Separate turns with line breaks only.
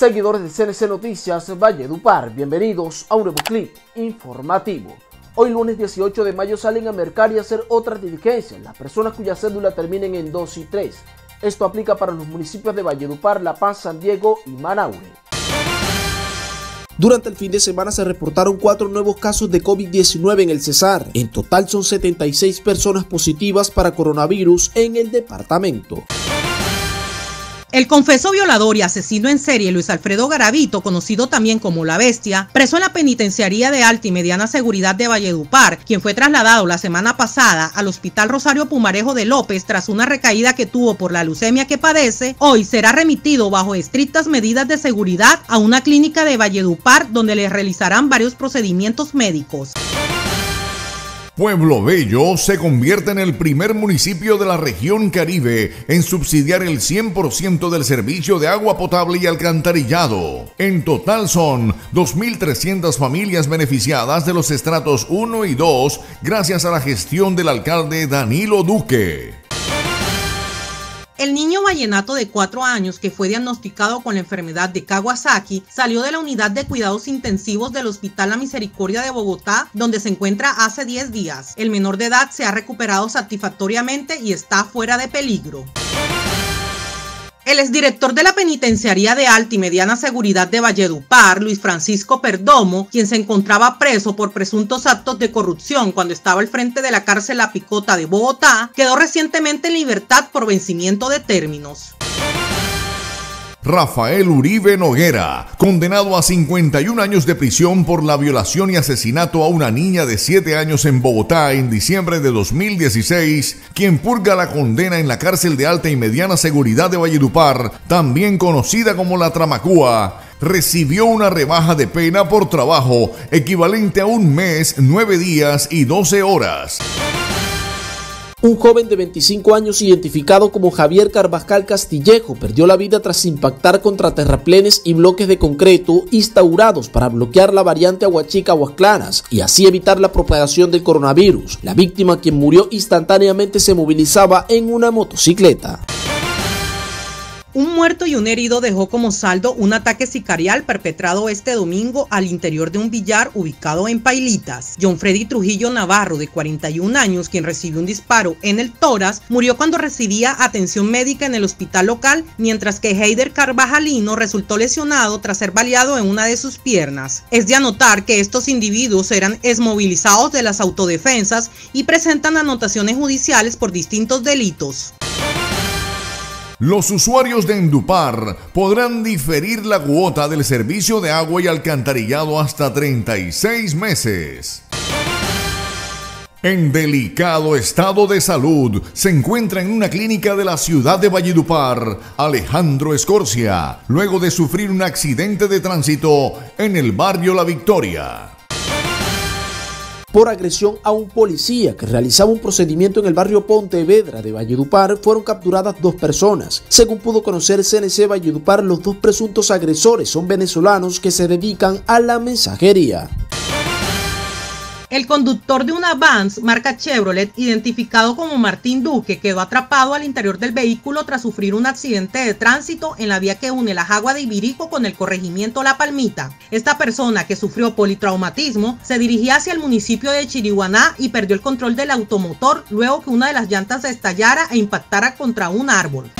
Seguidores de CNC Noticias Valledupar, bienvenidos a un nuevo clip informativo. Hoy lunes 18 de mayo salen a mercar y hacer otras diligencias las personas cuya cédula terminen en 2 y 3. Esto aplica para los municipios de Valledupar, La Paz, San Diego y Manaure. Durante el fin de semana se reportaron cuatro nuevos casos de COVID-19 en el Cesar. En total son 76 personas positivas para coronavirus en el departamento.
El confeso violador y asesino en serie Luis Alfredo Garavito, conocido también como La Bestia, preso en la penitenciaría de alta y mediana seguridad de Valledupar, quien fue trasladado la semana pasada al Hospital Rosario Pumarejo de López tras una recaída que tuvo por la leucemia que padece, hoy será remitido bajo estrictas medidas de seguridad a una clínica de Valledupar donde le realizarán varios procedimientos médicos.
Pueblo Bello se convierte en el primer municipio de la región Caribe en subsidiar el 100% del servicio de agua potable y alcantarillado. En total son 2.300 familias beneficiadas de los estratos 1 y 2 gracias a la gestión del alcalde Danilo Duque.
El niño vallenato de 4 años que fue diagnosticado con la enfermedad de Kawasaki salió de la unidad de cuidados intensivos del Hospital La Misericordia de Bogotá, donde se encuentra hace 10 días. El menor de edad se ha recuperado satisfactoriamente y está fuera de peligro. El exdirector de la Penitenciaría de Alta y Mediana Seguridad de Valledupar, Luis Francisco Perdomo, quien se encontraba preso por presuntos actos de corrupción cuando estaba al frente de la cárcel La Picota de Bogotá, quedó recientemente en libertad por vencimiento de términos.
Rafael Uribe Noguera, condenado a 51 años de prisión por la violación y asesinato a una niña de 7 años en Bogotá en diciembre de 2016, quien purga la condena en la cárcel de alta y mediana seguridad de Valledupar, también conocida como la Tramacúa, recibió una rebaja de pena por trabajo equivalente a un mes, 9 días y 12 horas.
Un joven de 25 años identificado como Javier Carvajal Castillejo perdió la vida tras impactar contra terraplenes y bloques de concreto instaurados para bloquear la variante Aguachica Aguas Claras y así evitar la propagación del coronavirus. La víctima, quien murió instantáneamente, se movilizaba en una motocicleta.
Un muerto y un herido dejó como saldo un ataque sicarial perpetrado este domingo al interior de un billar ubicado en Pailitas. John Freddy Trujillo Navarro, de 41 años, quien recibió un disparo en el tórax, murió cuando recibía atención médica en el hospital local, mientras que Heider Carvajalino resultó lesionado tras ser baleado en una de sus piernas. Es de anotar que estos individuos eran esmovilizados de las autodefensas y presentan anotaciones judiciales por distintos delitos.
Los usuarios de Endupar podrán diferir la cuota del servicio de agua y alcantarillado hasta 36 meses. En delicado estado de salud se encuentra en una clínica de la ciudad de Valledupar Alejandro Escorcia, luego de sufrir un accidente de tránsito en el barrio La Victoria
por agresión a un policía que realizaba un procedimiento en el barrio Pontevedra de Valledupar, fueron capturadas dos personas. Según pudo conocer CNC Valledupar, los dos presuntos agresores son venezolanos que se dedican a la mensajería.
El conductor de una Vans marca Chevrolet, identificado como Martín Duque, quedó atrapado al interior del vehículo tras sufrir un accidente de tránsito en la vía que une la Jagua de Ibirico con el corregimiento La Palmita. Esta persona, que sufrió politraumatismo, se dirigía hacia el municipio de Chiriguaná y perdió el control del automotor luego que una de las llantas estallara e impactara contra un árbol.